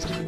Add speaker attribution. Speaker 1: Thursday.